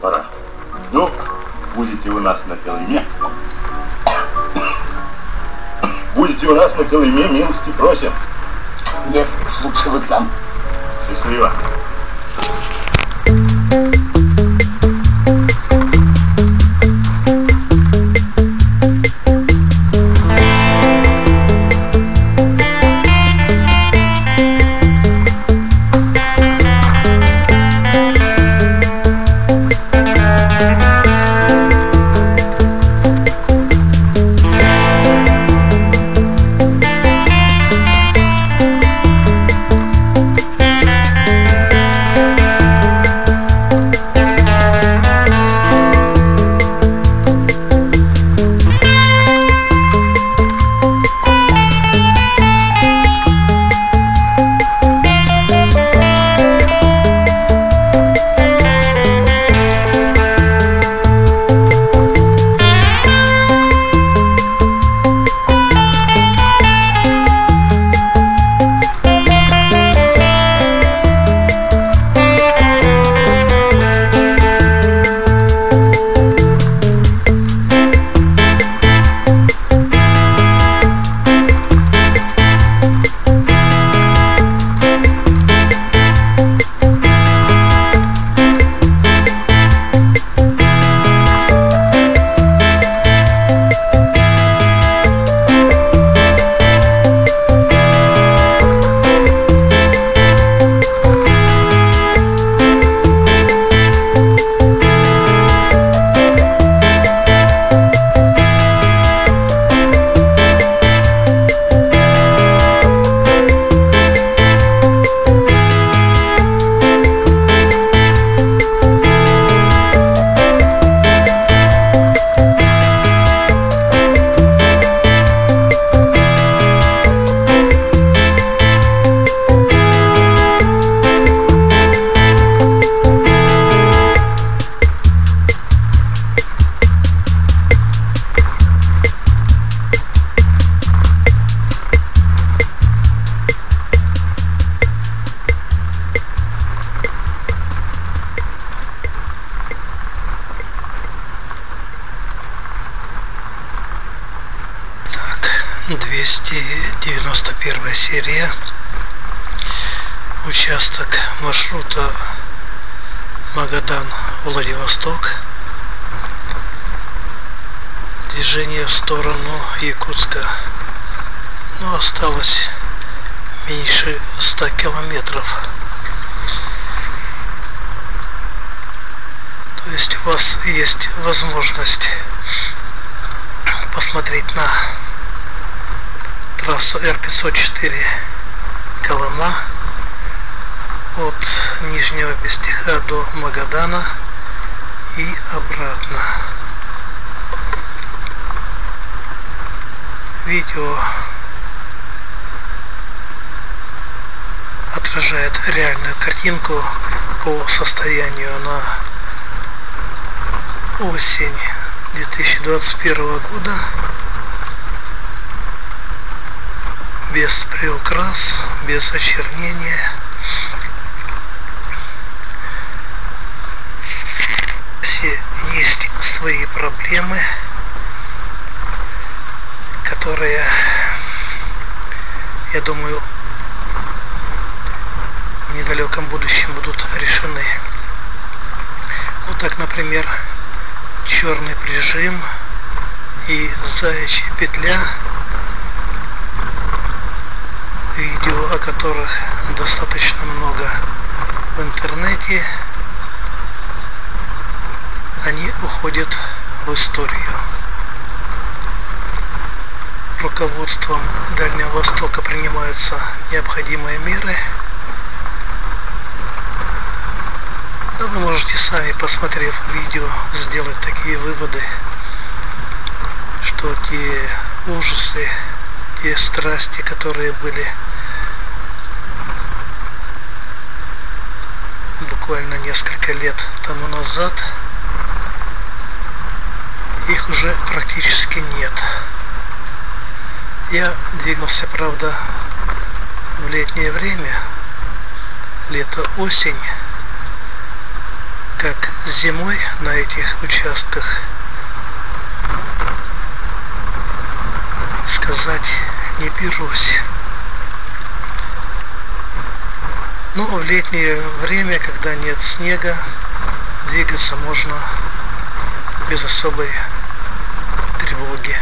Пора. Ну, будете у нас на Колыме. Будете у нас на Колыме, милости просим. Нет, лучше вы к нам. Счастливо. 2021 года без приукрас, без очернения. Все есть свои проблемы, которые, я думаю, в недалеком будущем будут решены. Вот так, например, черный прижим и заячья петля видео, о которых достаточно много в интернете, они уходят в историю. Руководством Дальнего Востока принимаются необходимые меры. Но вы можете сами, посмотрев видео, сделать такие выводы, что те ужасы, те страсти, которые были буквально несколько лет тому назад, их уже практически нет. Я двигался, правда, в летнее время, лето-осень, как зимой на этих участках сказать не берусь. Но в летнее время, когда нет снега, двигаться можно без особой тревоги.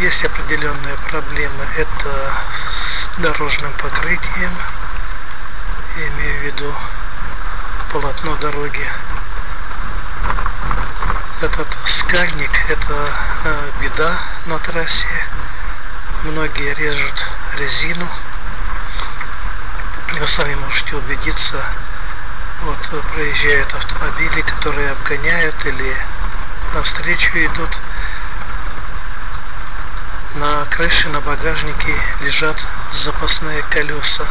Есть определенные проблемы. Это с дорожным покрытием. Я имею в виду полотно дороги. Этот скальник – это э, беда на трассе. Многие режут резину. Вы сами можете убедиться, вот проезжают автомобили, которые обгоняют или навстречу идут. На крыше, на багажнике лежат запасные колеса.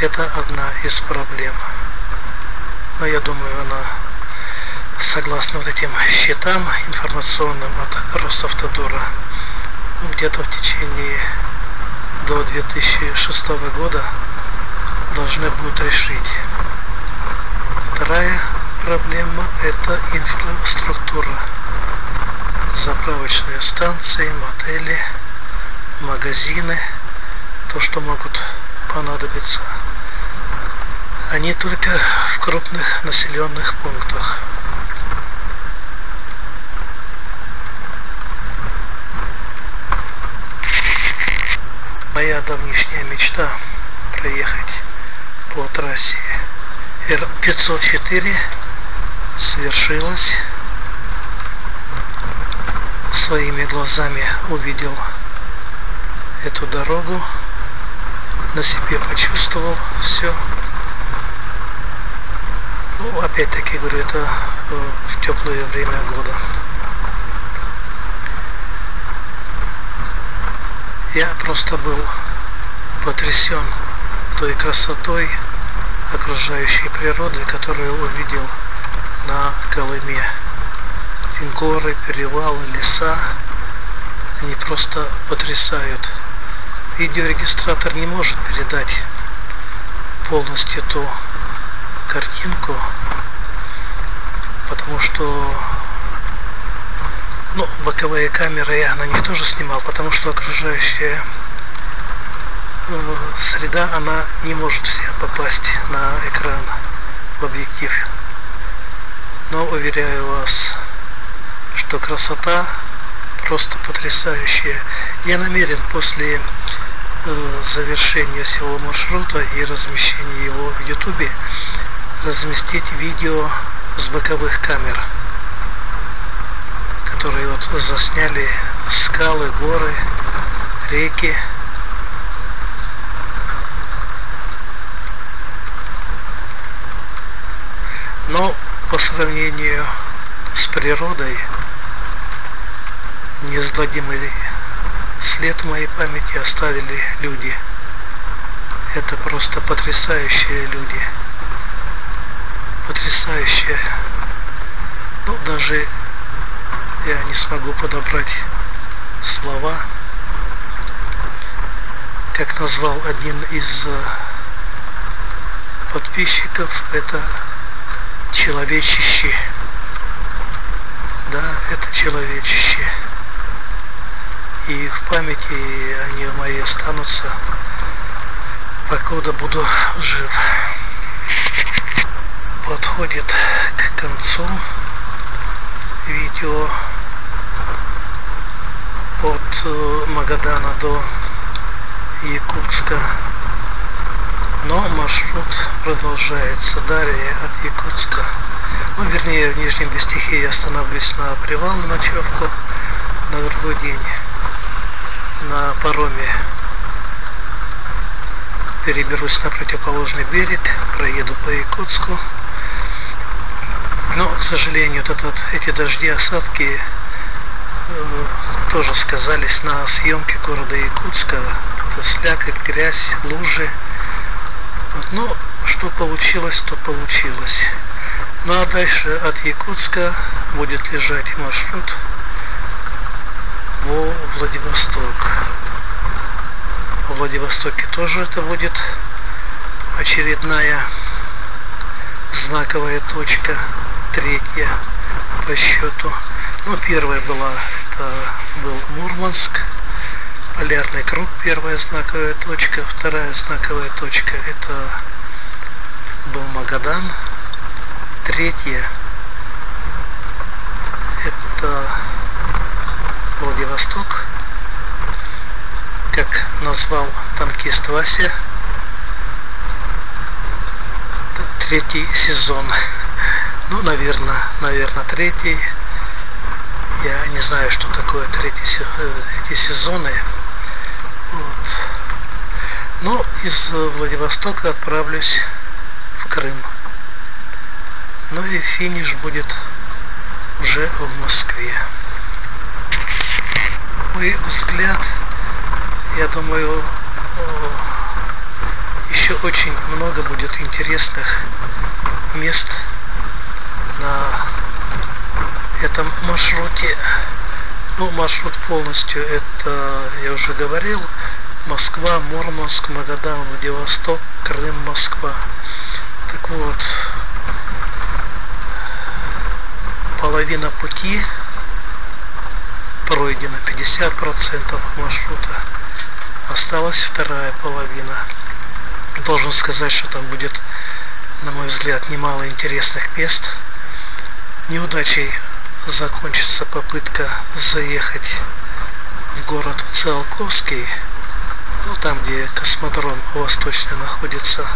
Это одна из проблем. Но я думаю, она согласно вот этим счетам информационным от Росавтодора, ну, где-то в течение до 2006 года должны будут решить. Вторая проблема – это инфраструктура. Заправочные станции, мотели, магазины, то, что могут понадобиться. Они только в крупных населенных пунктах. Моя давнишняя мечта проехать по трассе Р-504 свершилась. Своими глазами увидел эту дорогу, на себе почувствовал все. Ну, опять-таки, говорю, это в теплое время года. Я просто был потрясен той красотой окружающей природы, которую увидел на Колыме. Горы, перевалы, леса, они просто потрясают. Видеорегистратор не может передать полностью ту картинку, потому что ну, боковые камеры я на них тоже снимал, потому что окружающая э, среда, она не может вся попасть на экран в объектив. Но уверяю вас, что красота просто потрясающая. Я намерен после э, завершения всего маршрута и размещения его в ютубе разместить видео с боковых камер которые вот засняли скалы, горы, реки. Но по сравнению с природой неизгладимый след моей памяти оставили люди. Это просто потрясающие люди. Потрясающие. Ну, даже я не смогу подобрать слова, как назвал один из э, подписчиков, это человечище. Да, это человечище. И в памяти они мои останутся, покуда буду жив. Подходит к концу видео от э, Магадана до Якутска. Но маршрут продолжается далее от Якутска. Ну, вернее, в Нижнем Бестихе я остановлюсь на привал на ночевку на другой день на пароме переберусь на противоположный берег, проеду по Якутску. Но, к сожалению, этот, эти дожди, осадки тоже сказались на съемке города Якутска. Это слякоть, грязь, лужи. Вот, ну, что получилось, то получилось. Ну а дальше от Якутска будет лежать маршрут во Владивосток. В Владивостоке тоже это будет очередная знаковая точка, третья по счету. Ну, первая была, был Мурманск, полярный круг, первая знаковая точка, вторая знаковая точка, это был Магадан, третья, это Владивосток, как назвал танкист Вася, третий сезон. Ну, наверное, наверное, третий. Я не знаю, что такое третий, э, эти сезоны. Вот. Но из Владивостока отправлюсь в Крым. Ну и финиш будет уже в Москве. Мой взгляд, я думаю, еще очень много будет интересных мест на этом маршруте. Ну, маршрут полностью, это я уже говорил, Москва, Мурманск, Магадан, Владивосток, Крым, Москва. Так вот, половина пути пройдена, 50% маршрута. Осталась вторая половина. Должен сказать, что там будет, на мой взгляд, немало интересных мест. Неудачей закончится попытка заехать в город Циолковский, ну там, где космодром восточный находится,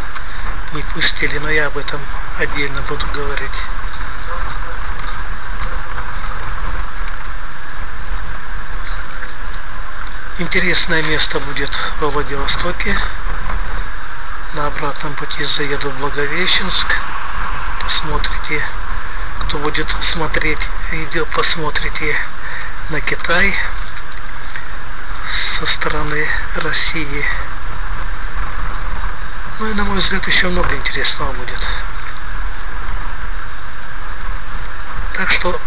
не пустили, но я об этом отдельно буду говорить. Интересное место будет во Владивостоке. На обратном пути заеду в Благовещенск. Посмотрите кто будет смотреть видео, посмотрите на Китай со стороны России. Ну и на мой взгляд еще много интересного будет. Так что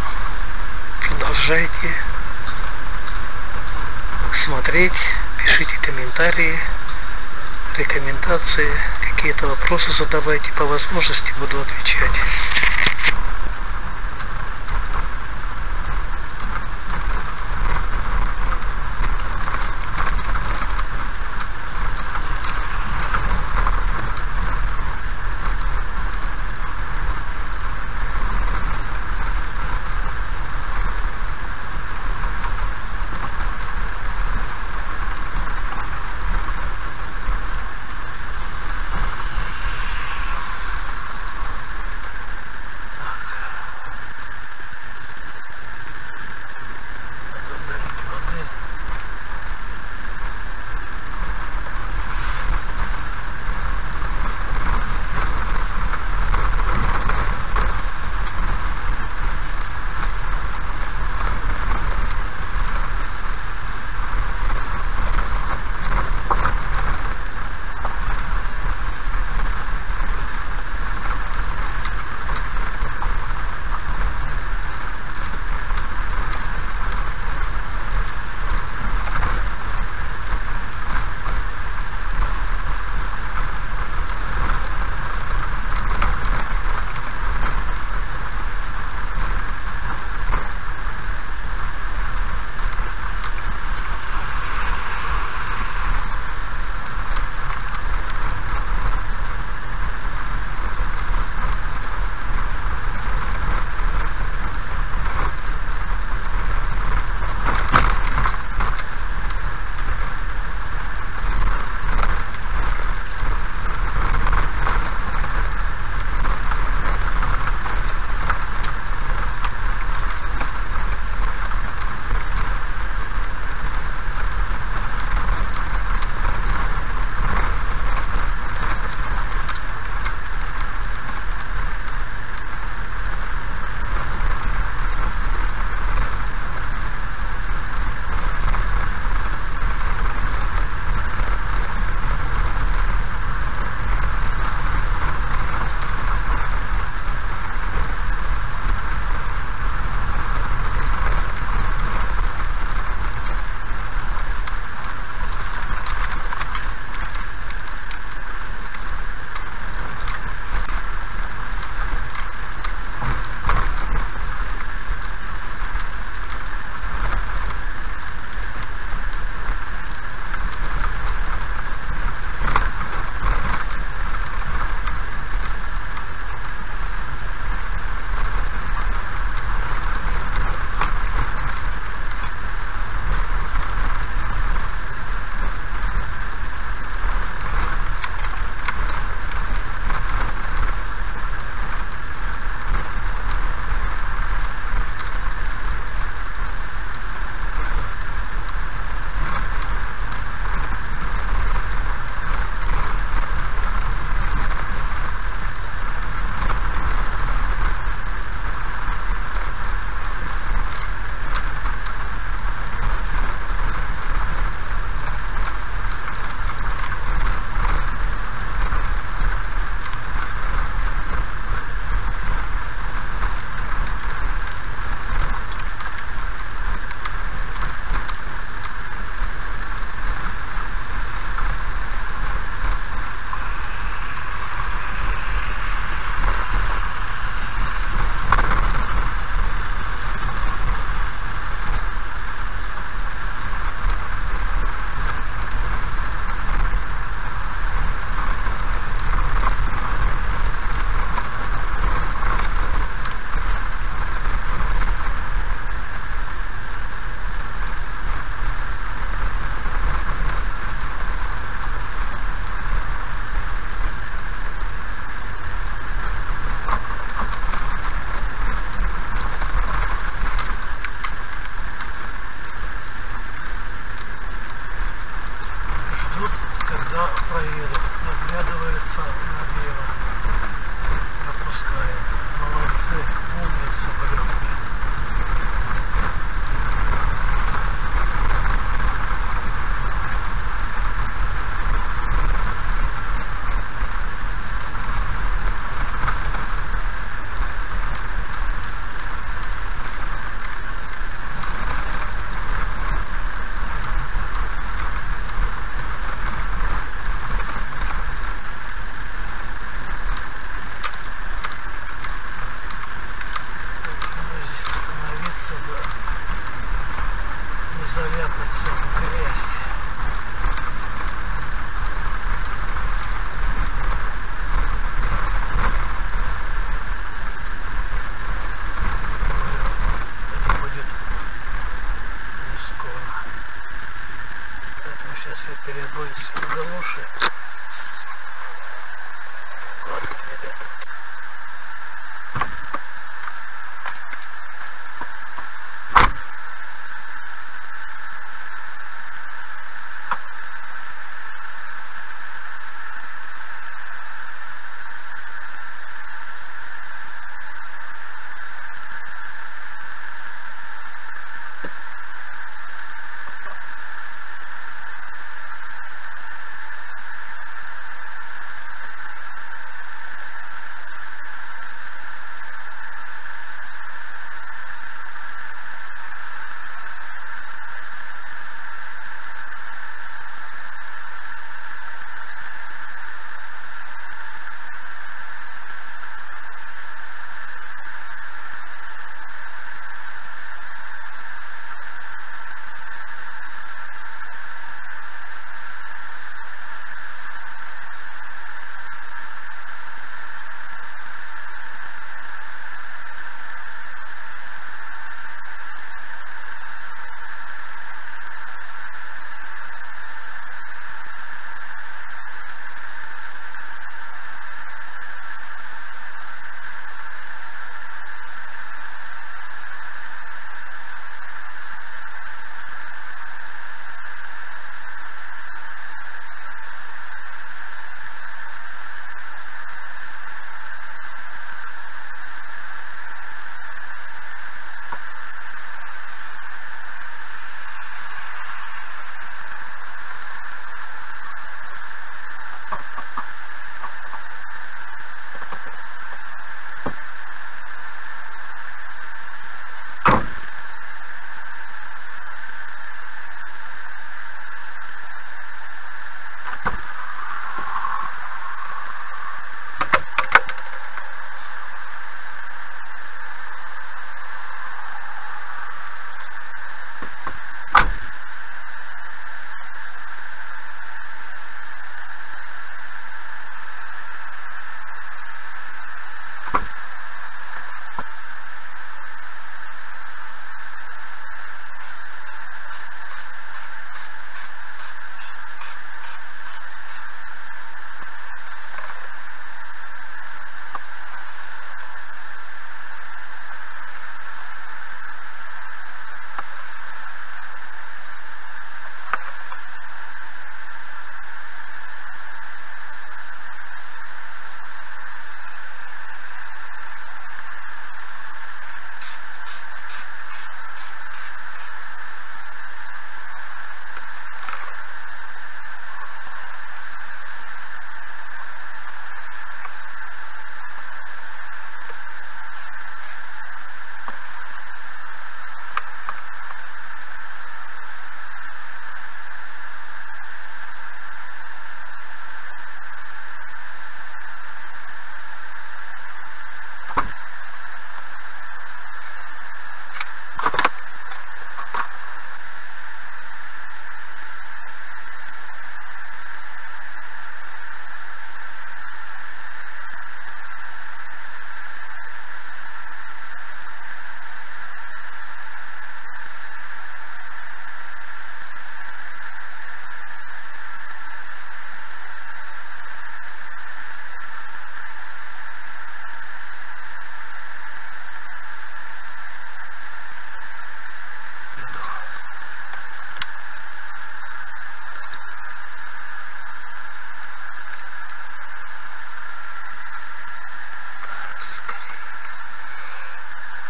продолжайте смотреть, пишите комментарии, рекомендации, какие-то вопросы задавайте, по возможности буду отвечать.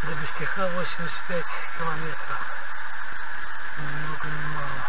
До стиха 85 километров. Ни много ни мало.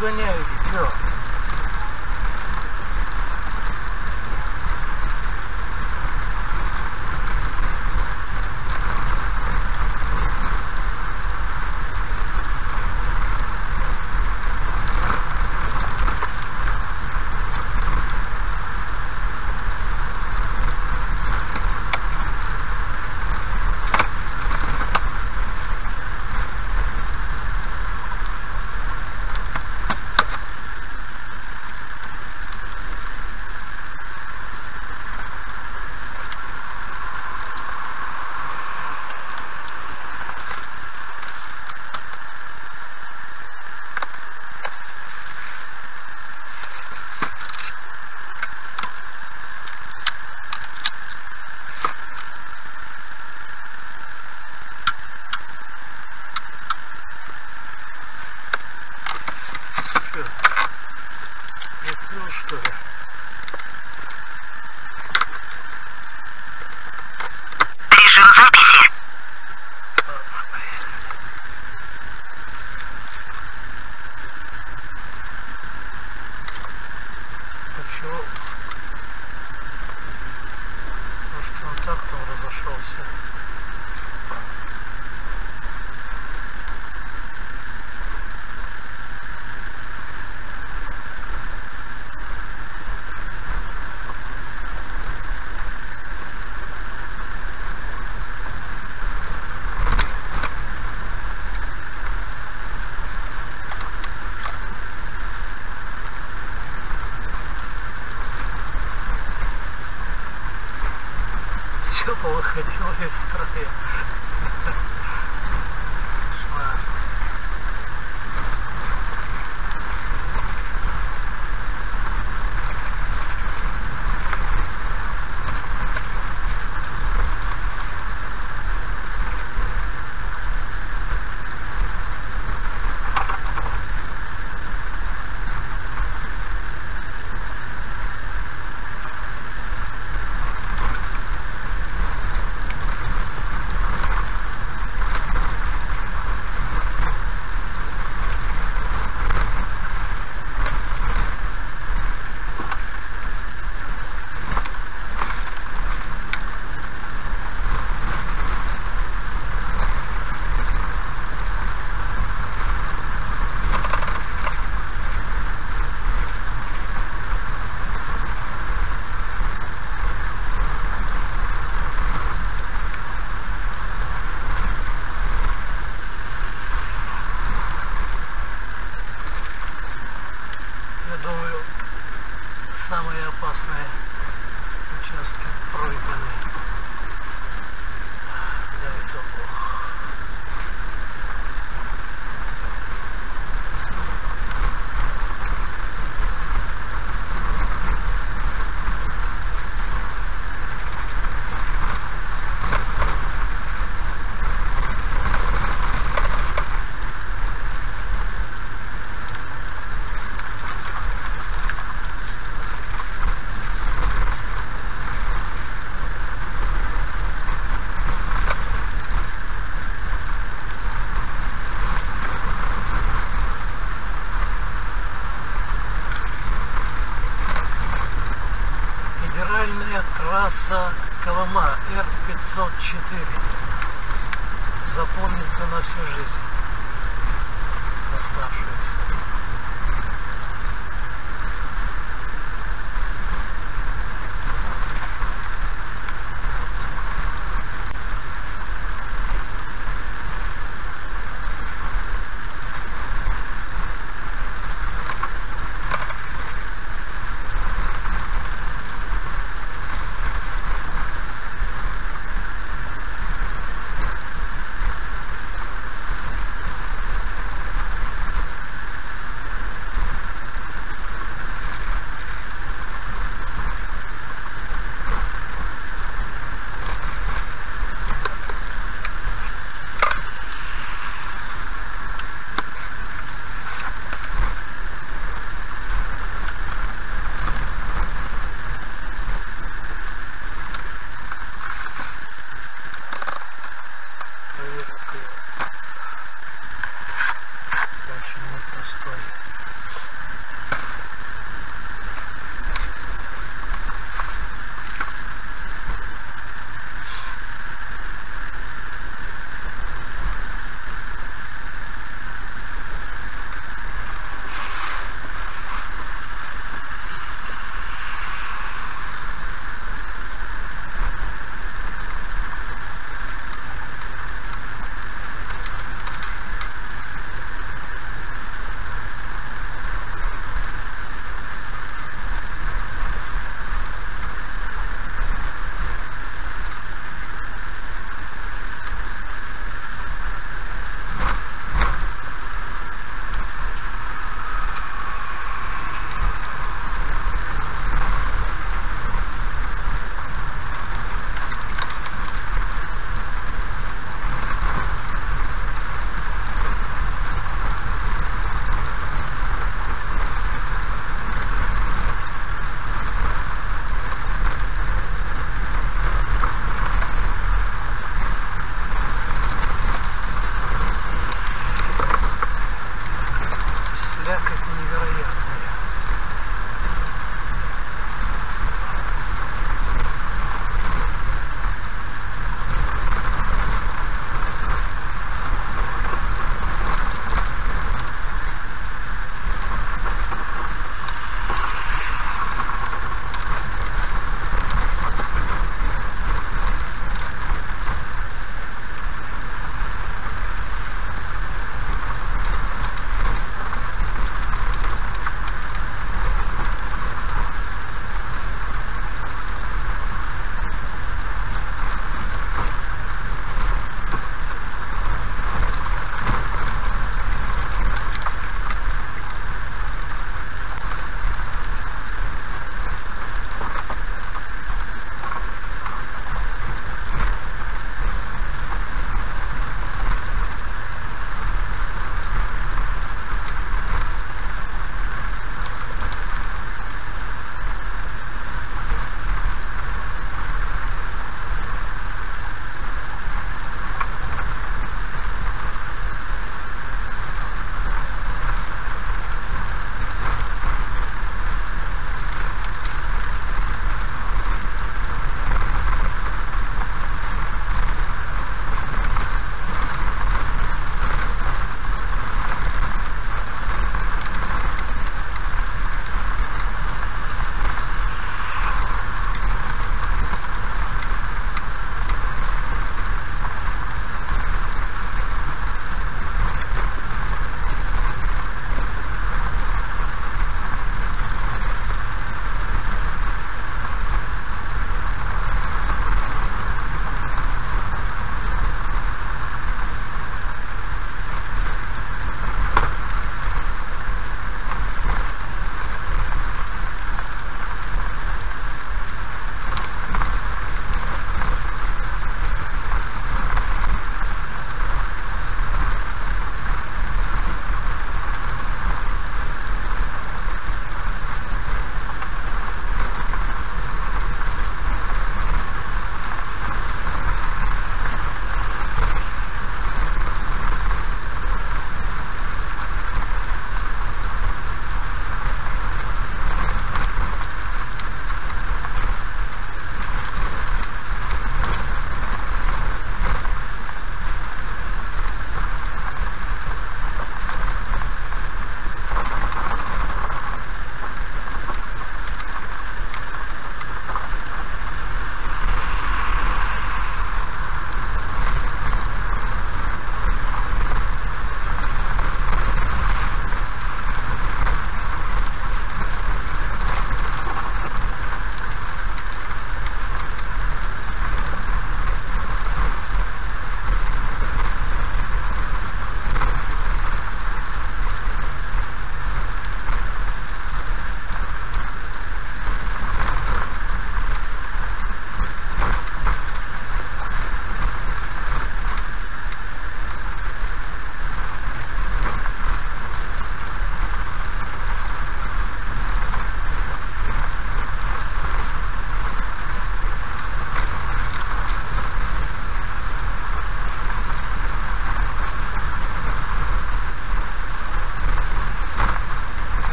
Ну обгоняете, чё? Чё? Прикрыл, что ли? Режим записи. Почему? Может он так там разошелся? Все повыходило из строя.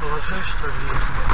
Положи, что ли,